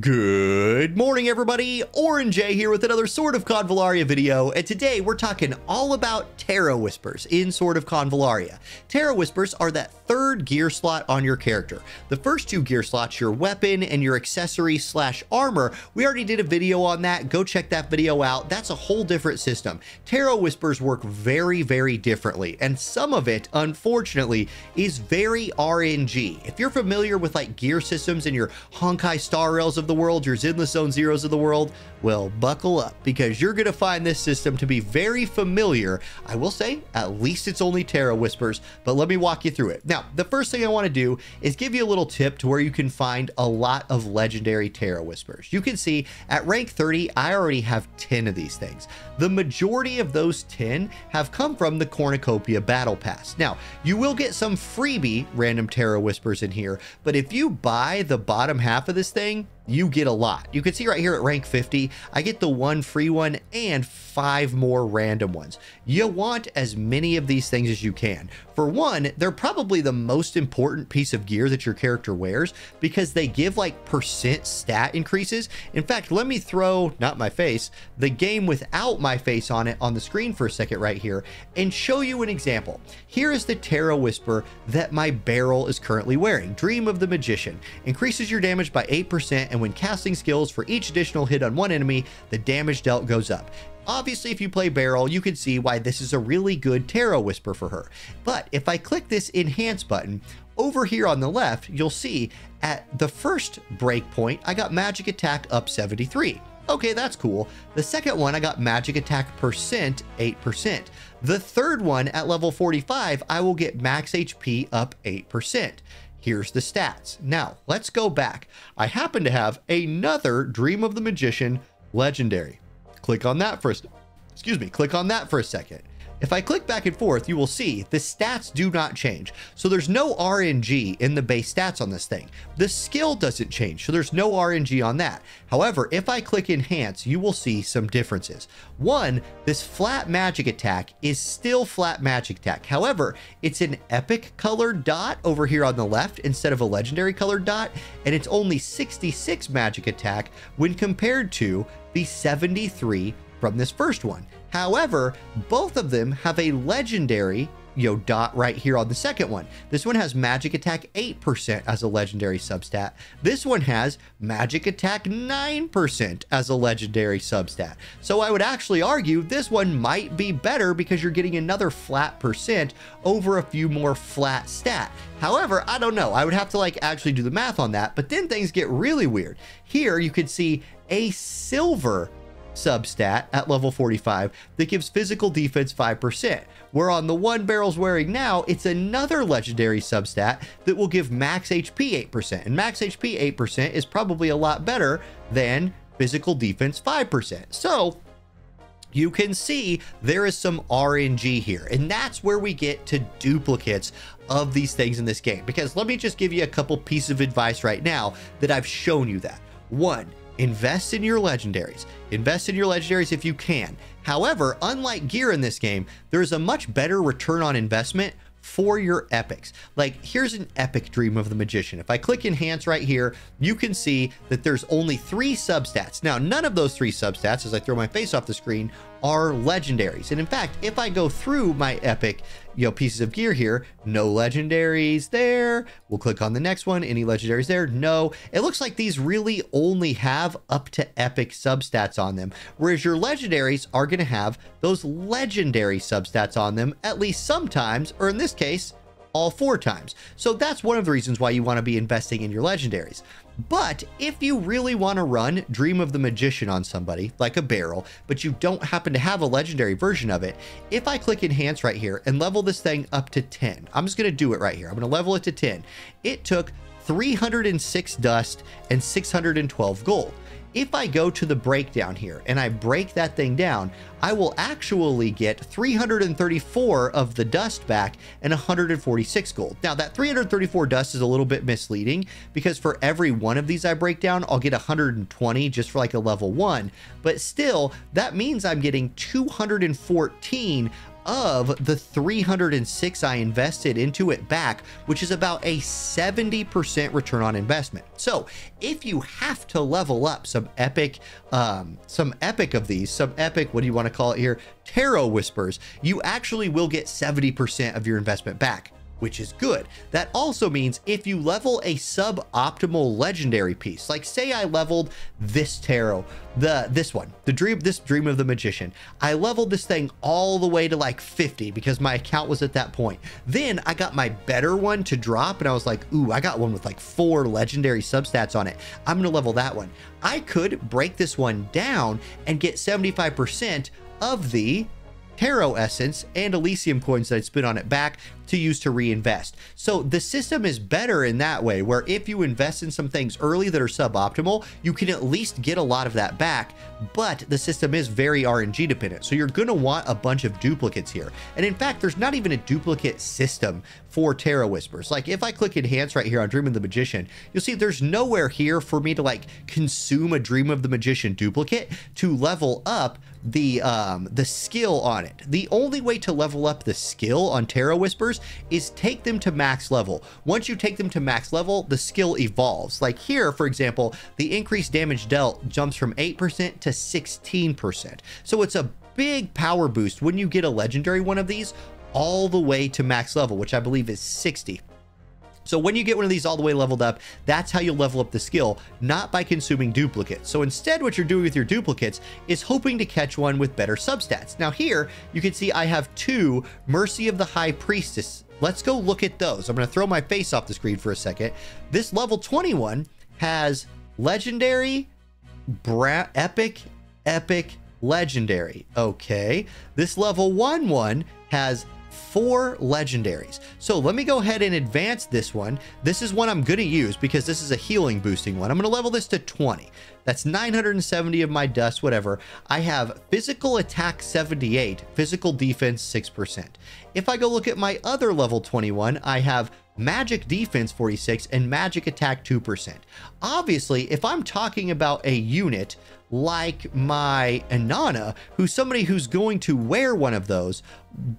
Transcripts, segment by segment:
Good morning, everybody. Orange J here with another Sword of Convallaria video, and today we're talking all about Tarot Whispers in Sword of Convallaria. Tarot Whispers are that third gear slot on your character. The first two gear slots, your weapon and your accessory slash armor, we already did a video on that. Go check that video out. That's a whole different system. Tarot Whispers work very, very differently, and some of it, unfortunately, is very RNG. If you're familiar with like gear systems and your Honkai Star Rails of of the world, your Zenless Zone Zeros of the world, well, buckle up because you're going to find this system to be very familiar. I will say, at least it's only Tarot Whispers, but let me walk you through it. Now, the first thing I want to do is give you a little tip to where you can find a lot of legendary Tarot Whispers. You can see at rank 30, I already have 10 of these things. The majority of those 10 have come from the Cornucopia Battle Pass. Now, you will get some freebie random Tarot Whispers in here, but if you buy the bottom half of this thing, you get a lot. You can see right here at rank 50, I get the one free one and five more random ones. You want as many of these things as you can. For one, they're probably the most important piece of gear that your character wears because they give like percent stat increases. In fact, let me throw, not my face, the game without my face on it on the screen for a second right here and show you an example. Here is the Tarot Whisper that my Beryl is currently wearing. Dream of the Magician. Increases your damage by 8% and when casting skills for each additional hit on one enemy, the damage dealt goes up. Obviously, if you play Beryl, you can see why this is a really good Tarot Whisper for her. But if I click this Enhance button, over here on the left, you'll see at the first breakpoint, I got Magic Attack up 73. Okay, that's cool. The second one, I got Magic Attack percent 8%. The third one, at level 45, I will get Max HP up 8%. Here's the stats. Now, let's go back. I happen to have another Dream of the Magician Legendary. Click on that first. Excuse me, click on that for a second. If I click back and forth, you will see the stats do not change. So there's no RNG in the base stats on this thing. The skill doesn't change, so there's no RNG on that. However, if I click enhance, you will see some differences. One, this flat magic attack is still flat magic attack. However, it's an epic colored dot over here on the left instead of a legendary colored dot, and it's only 66 magic attack when compared to the 73 from this first one. However, both of them have a legendary know, dot right here on the second one. This one has magic attack 8% as a legendary substat. This one has magic attack 9% as a legendary substat. So I would actually argue this one might be better because you're getting another flat percent over a few more flat stat. However, I don't know. I would have to like actually do the math on that, but then things get really weird. Here you could see a silver substat at level 45 that gives physical defense 5%. Where on the one Beryl's wearing now, it's another legendary substat that will give max HP 8%. And max HP 8% is probably a lot better than physical defense 5%. So you can see there is some RNG here. And that's where we get to duplicates of these things in this game. Because let me just give you a couple pieces of advice right now that I've shown you that. One, invest in your legendaries. Invest in your legendaries if you can. However, unlike gear in this game, there is a much better return on investment for your epics. Like here's an epic dream of the magician. If I click enhance right here, you can see that there's only three substats. Now, none of those three substats, as I throw my face off the screen, are legendaries. And in fact, if I go through my epic, you know, pieces of gear here, no legendaries there. We'll click on the next one. Any legendaries there? No. It looks like these really only have up to epic substats on them, whereas your legendaries are going to have those legendary substats on them at least sometimes, or in this case, all four times. So that's one of the reasons why you want to be investing in your legendaries. But if you really want to run Dream of the Magician on somebody, like a Beryl, but you don't happen to have a legendary version of it, if I click Enhance right here and level this thing up to 10, I'm just going to do it right here. I'm going to level it to 10. It took 306 dust and 612 gold if I go to the breakdown here and I break that thing down, I will actually get 334 of the dust back and 146 gold. Now that 334 dust is a little bit misleading because for every one of these I break down, I'll get 120 just for like a level one, but still that means I'm getting 214 of the 306 I invested into it back, which is about a 70% return on investment. So if you have to level up some epic, um, some epic of these, some epic, what do you want to call it here? Tarot Whispers, you actually will get 70% of your investment back which is good. That also means if you level a suboptimal legendary piece, like say I leveled this tarot, the this one, the dream, this dream of the magician, I leveled this thing all the way to like 50 because my account was at that point. Then I got my better one to drop and I was like, ooh, I got one with like four legendary substats on it. I'm gonna level that one. I could break this one down and get 75% of the Tarot Essence and Elysium coins that I'd spit on it back to use to reinvest. So the system is better in that way, where if you invest in some things early that are suboptimal, you can at least get a lot of that back, but the system is very RNG dependent. So you're going to want a bunch of duplicates here. And in fact, there's not even a duplicate system for Tarot Whispers. Like if I click enhance right here on Dream of the Magician, you'll see there's nowhere here for me to like consume a Dream of the Magician duplicate to level up the um, the skill on it. The only way to level up the skill on Tarot Whispers is take them to max level. Once you take them to max level, the skill evolves. Like here, for example, the increased damage dealt jumps from 8% to 16%. So it's a big power boost when you get a legendary one of these all the way to max level, which I believe is 60. So when you get one of these all the way leveled up, that's how you level up the skill, not by consuming duplicates. So instead, what you're doing with your duplicates is hoping to catch one with better substats. Now here, you can see I have two Mercy of the High Priestess. Let's go look at those. I'm going to throw my face off the screen for a second. This level 21 has Legendary, Bra Epic, Epic, Legendary. Okay. This level 1 one has four legendaries. So let me go ahead and advance this one. This is one I'm going to use because this is a healing boosting one. I'm going to level this to 20. That's 970 of my dust, whatever. I have physical attack 78, physical defense 6%. If I go look at my other level 21, I have magic defense 46 and magic attack 2%. Obviously, if I'm talking about a unit like my Inanna, who's somebody who's going to wear one of those,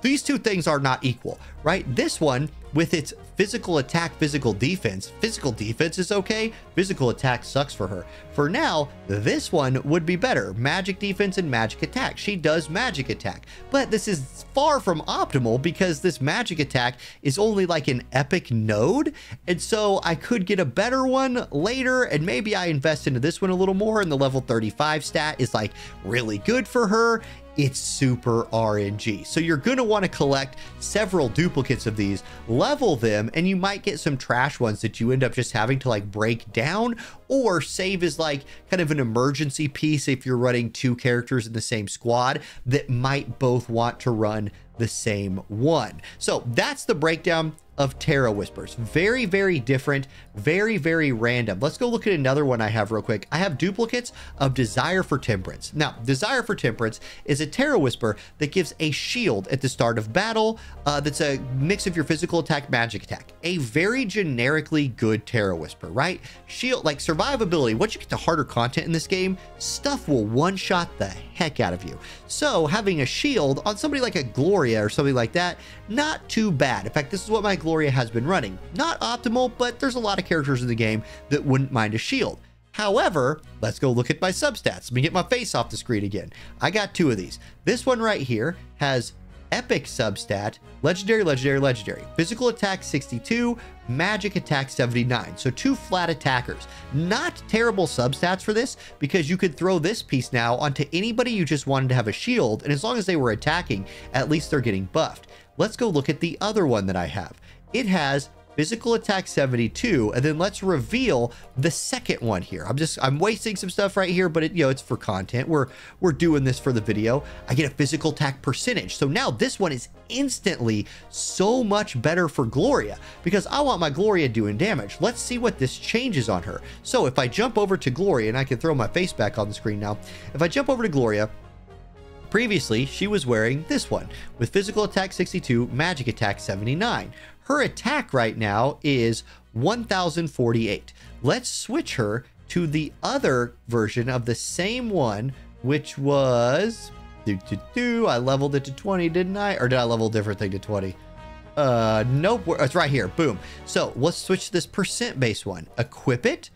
these two things are not equal, right? This one, with its physical attack, physical defense, physical defense is okay, physical attack sucks for her. For now, this one would be better, magic defense and magic attack. She does magic attack, but this is far from optimal because this magic attack is only like an epic node, and so I could get a better one later, and maybe I invest into this one a little more, in the level 35 stat is like really good for her, it's super RNG. So you're going to want to collect several duplicates of these, level them, and you might get some trash ones that you end up just having to like break down or save as like kind of an emergency piece if you're running two characters in the same squad that might both want to run the same one. So that's the breakdown of Tarot Whispers. Very, very different, very, very random. Let's go look at another one I have real quick. I have duplicates of Desire for Temperance. Now, Desire for Temperance is a Tarot Whisper that gives a shield at the start of battle uh, that's a mix of your physical attack, magic attack. A very generically good Tarot Whisper, right? Shield, like survivability, once you get to harder content in this game, stuff will one-shot the heck out of you. So having a shield on somebody like a Gloria or something like that, not too bad. In fact, this is what my Gloria has been running. Not optimal, but there's a lot of characters in the game that wouldn't mind a shield. However, let's go look at my substats. Let me get my face off the screen again. I got two of these. This one right here has epic substat, legendary, legendary, legendary. Physical attack 62, magic attack 79. So two flat attackers. Not terrible substats for this because you could throw this piece now onto anybody you just wanted to have a shield. And as long as they were attacking, at least they're getting buffed. Let's go look at the other one that I have. It has physical attack 72 and then let's reveal the second one here. I'm just i'm wasting some stuff right here but it you know it's for content. We're we're doing this for the video. I get a physical attack percentage. So now this one is instantly so much better for gloria because i want my gloria doing damage. Let's see what this changes on her. So if i jump over to gloria and i can throw my face back on the screen now. If i jump over to gloria Previously, she was wearing this one with physical attack 62, magic attack 79. Her attack right now is 1048. Let's switch her to the other version of the same one, which was Do, do, do. I leveled it to 20, didn't I? Or did I level a different thing to 20? Uh, nope. It's right here. Boom. So let's switch this percent base one. Equip it.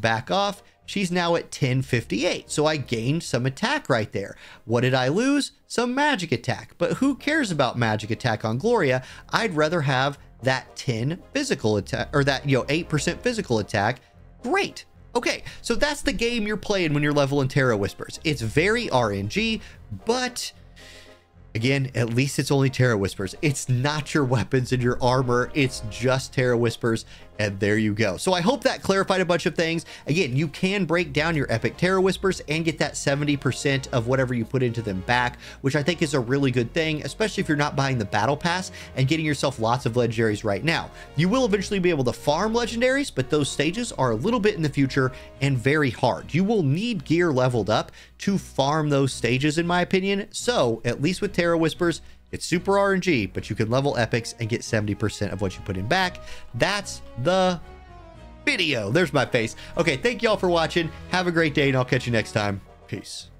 Back off. She's now at 1058. So I gained some attack right there. What did I lose? Some magic attack. But who cares about magic attack on Gloria? I'd rather have that 10 physical attack or that, you know, 8% physical attack. Great. Okay, so that's the game you're playing when you're leveling Tarot Whispers. It's very RNG, but Again, at least it's only Tarot Whispers. It's not your weapons and your armor. It's just Tarot Whispers. And there you go. So I hope that clarified a bunch of things. Again, you can break down your epic Tarot Whispers and get that 70% of whatever you put into them back, which I think is a really good thing, especially if you're not buying the battle pass and getting yourself lots of legendaries right now. You will eventually be able to farm legendaries, but those stages are a little bit in the future and very hard. You will need gear leveled up to farm those stages, in my opinion. So at least with Tarot Whispers, it's super RNG, but you can level epics and get 70% of what you put in back. That's the video. There's my face. Okay, thank y'all for watching. Have a great day, and I'll catch you next time. Peace.